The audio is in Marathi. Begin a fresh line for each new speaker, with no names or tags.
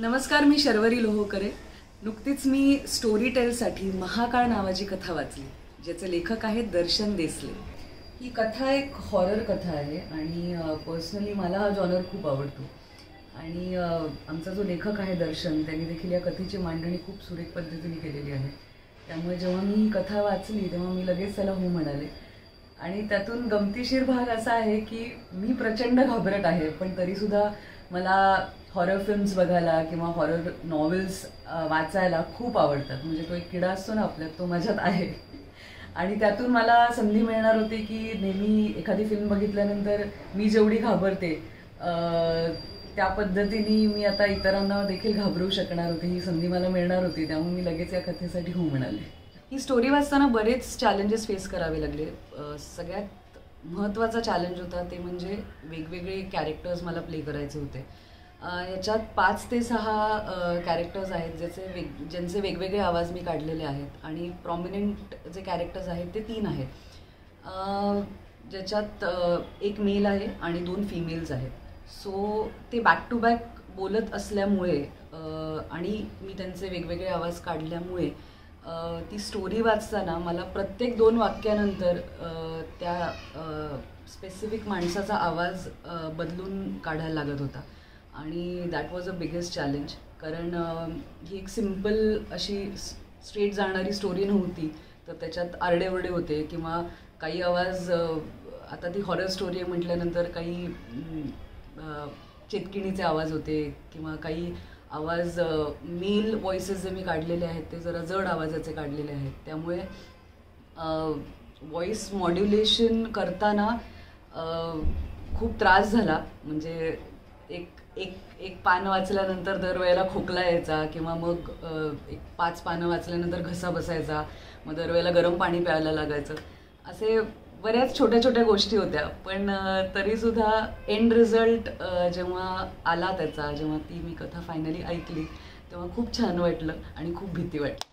नमस्कार मी शर्वरी लोहोकरे. नुकतीच मी स्टोरी टेलसाठी महाकाळ नावाची कथा वाचली ज्याचे लेखक आहेत दर्शन देसले. ही कथा एक हॉरर कथा आहे आणि पर्सनली मला हा जॉनर खूप आवडतो. आणि आमचा जो लेखक आहे दर्शन त्यांनी देखील या कथेची मांडणी खूप सुरेख पद्धतीने केलेली आहे. त्यामुळे जेव्हा मी ही कथा वाचली तेव्हा मी लगेच त्याला हो म्हणाले. आणि त्यातून गमतीशीर भाग असा आहे की मी प्रचंड घाबरट आहे पण तरीसुद्धा मला हॉरर फिल्म्स बघायला किंवा हॉरर नॉवेल्स वाचायला खूप आवडतात. म्हणजे तो एक किडा असतो ना आपल्यात तो माझ्यात आहे. आणि त्यातून मला संधी मिळणार होती की नेहमी एखादी फिल्म बघितल्यानंतर मी जेवढी घाबरते त्या पद्धतीने मी आता इतरांना देखील घाबरू शकणार होते. ही संधी मला मिळणार होती. त्यामुळे मी लगेच या कथेसाठी हो म्हणाले. ही स्टोरी वाचताना बरेच चॅलेंजेस फेस करावे लागले. सगळ्यात महत्त्वाचा चॅलेंज होता ते म्हणजे वेगवेगळे कॅरेक्टर्स मला प्ले करायचे होते. याच्यात पाच ते सहा कॅरेक्टर्स आहेत ज्याचे वेग ज्यांचे वेगवेगळे आवाज मी काढलेले आहेत आणि प्रॉमिनंट जे कॅरेक्टर्स आहेत ते तीन आहेत. ज्याच्यात एक मेल आहे आणि दोन फिमेल्स आहेत. सो ते बॅक टू बॅक बोलत असल्यामुळे आणि मी त्यांचे वेगवेगळे आवाज काढल्यामुळे ती स्टोरी वाचताना मला प्रत्येक दोन वाक्यानंतर त्या स्पेसिफिक माणसाचा आवाज बदलून काढायला लागत होता. आणि that was a biggest challenge कारण ही एक सिंपल अशी स्ट्रेट जाणारी स्टोरी नव्हती. तर त्याच्यात आरडेओरडे होते किंवा काही आवाज आता ती हॉरर स्टोरी आहे म्हटल्यानंतर काही चेतकिणीचे आवाज होते किंवा काही आवाज मेल व्हॉइसेस जे मी काढलेले आहेत ते जरा जड आवाजाचे काढलेले आहेत. त्यामुळे व्हॉइस मॉड्युलेशन करताना खूप त्रास झाला. म्हणजे एक एक एक पान वाचल्यानंतर दरवेळेला खोकला यायचा किंवा मग एक पाच पानं वाचल्यानंतर घसा बसायचा. मग दरवेळेला गरम पाणी प्यायला लागायचं. असे बऱ्याच छोट्या छोट्या गोष्टी होत्या पण तरीसुद्धा एंड रिझल्ट जेव्हा आला त्याचा जेव्हा ती मी कथा फायनली ऐकली तेव्हा खूप छान वाटलं आणि खूप भीती वाटली.